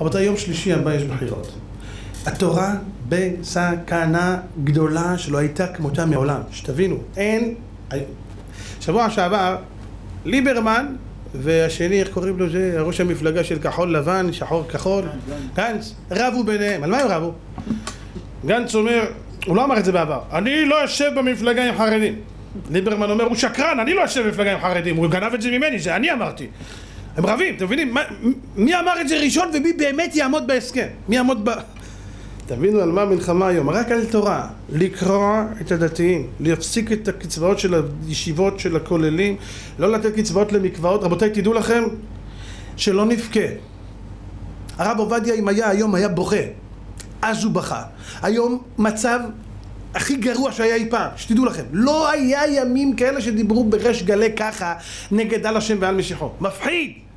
רבותיי, יום שלישי הבא יש בחירות. התורה בסכנה גדולה שלא הייתה כמותה מעולם. שתבינו, אין... שבוע שעבר, ליברמן והשני, איך קוראים לו זה? ראש המפלגה של כחול לבן, שחור כחול, גנץ, רבו ביניהם. על מה הם רבו? גנץ אומר, הוא לא אמר את זה בעבר, אני לא יושב במפלגה עם חרדים. ליברמן אומר, הוא שקרן, אני לא יושב במפלגה עם חרדים, הוא גנב את זה ממני, זה אני אמרתי. הם רבים, אתם מבינים? מי אמר את זה ראשון ומי באמת יעמוד בהסכם? מי יעמוד ב... תבינו על מה המלחמה היום, רק על תורה, לקרוע את הדתיים, להפסיק את הקצבאות של הישיבות של הכוללים, לא לתת קצבאות למקוואות, רבותיי תדעו לכם שלא נבכה. הרב עובדיה אם היה היום היה בוכה, אז הוא בכה. היום מצב הכי גרוע שהיה אי פעם, שתדעו לכם, לא היה ימים כאלה שדיברו בריש גלי ככה נגד על השם ועל משיחו, מפחיד!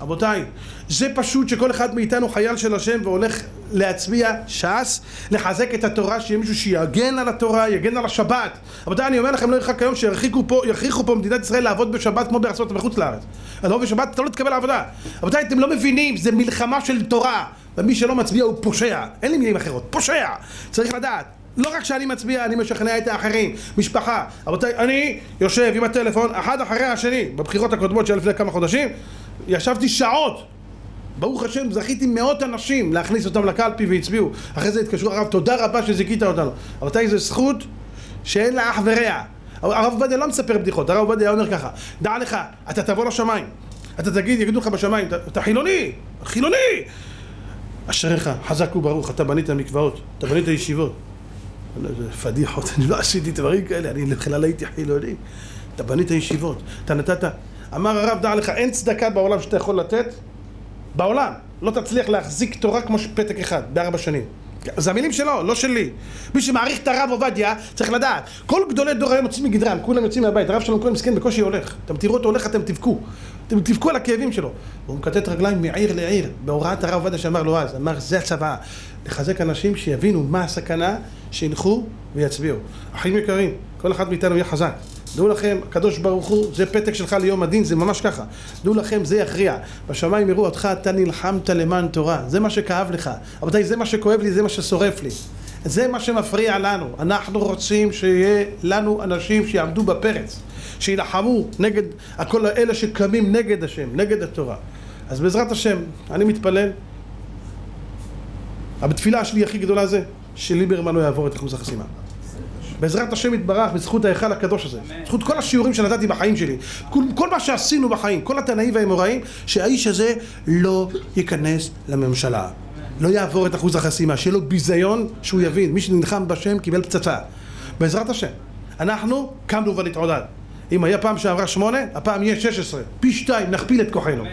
רבותיי, זה פשוט שכל אחד מאיתנו חייל של השם והולך להצביע ש"ס, לחזק את התורה, שיהיה מישהו שיגן על התורה, יגן על השבת. רבותיי, אני אומר לכם, לא ירחק היום שיכריחו פה, פה מדינת ישראל לעבוד בשבת כמו בארצות בחוץ לארץ. לא בשבת אתה לא תקבל לעבודה. רבותיי, אתם לא מבינים, זה מלחמה של תורה. ומי שלא מצביע הוא פושע. אין לי מילים אחרות, פושע. צריך לדעת. לא רק שאני מצביע, אני משכנע את האחרים, משפחה. רבותיי, אני יושב עם הטלפון, אחד אחרי השני, בבחירות הקודמות של לפני כמה חודשים, ישבתי שעות. ברוך השם זכיתי מאות אנשים להכניס אותם לקלפי והצביעו. אחרי זה התקשרו הרב תודה רבה שזיכית אותנו. רבותיי זו זכות שאין לה אח ורע. הרב עובדיה לא מספר בדיחות הרב עובדיה אומר ככה דע לך אתה תבוא לשמיים. אתה תגיד יגידו לך בשמיים אתה חילוני חילוני. אשריך חזק וברוך אתה בנית מקוואות אתה בנית ישיבות. פדיחות אני לא עשיתי דברים כאלה אני בכלל הייתי חילוני. אתה בנית ישיבות אתה נתת אמר הרב דע לך אין צדקה בעולם שאתה יכול לתת. בעולם. לא תצליח להחזיק תורה כמו פתק אחד בארבע שנים. זה המילים שלו, לא שלי. מי שמעריך את הרב עובדיה צריך לדעת כל גדולי דור היום יוצאים מגדרם, כולם יוצאים מהבית. הרב שלנו כהן מסכן בקושי הולך. אתם תראו אותו הולך אתם תבכו. אתם תבכו על הכאבים שלו. הוא מקטט רגליים מעיר לעיר. בהוראת הרב עובדיה שאמר לו אז אמר זה הצבא. לחזק אנשים שיבינו מה הסכנה שילכו ויצביעו. אחים יקרים כל אחד מאיתנו יהיה חזק דעו לכם, הקדוש ברוך הוא, זה פתק שלך ליום הדין, זה ממש ככה. דעו לכם, זה יכריע. בשמיים יראו אותך, אתה נלחמת למען תורה. זה מה שכאב לך. רבותיי, זה מה שכואב לי, זה מה ששורף לי. זה מה שמפריע לנו. אנחנו רוצים שיהיה לנו אנשים שיעמדו בפרץ. שיילחמו נגד כל אלה שקמים נגד השם, נגד התורה. אז בעזרת השם, אני מתפלל. בתפילה שלי הכי גדולה זה שליברמן לא יעבור את אחוז החסימה. בעזרת השם יתברך, בזכות ההיכל הקדוש הזה, בזכות כל השיעורים שנתתי בחיים שלי, כל, כל מה שעשינו בחיים, כל התנאים והאמוראים, שהאיש הזה לא ייכנס לממשלה. לא יעבור את אחוז החסימה, שיהיה לו ביזיון שהוא יבין, מי שנלחם בשם קיבל פצצה. בעזרת השם. אנחנו קמנו ונתעודד. אם היה פעם שעברה שמונה, הפעם יהיה שש עשרה. פי שתיים, נכפיל את כוחנו.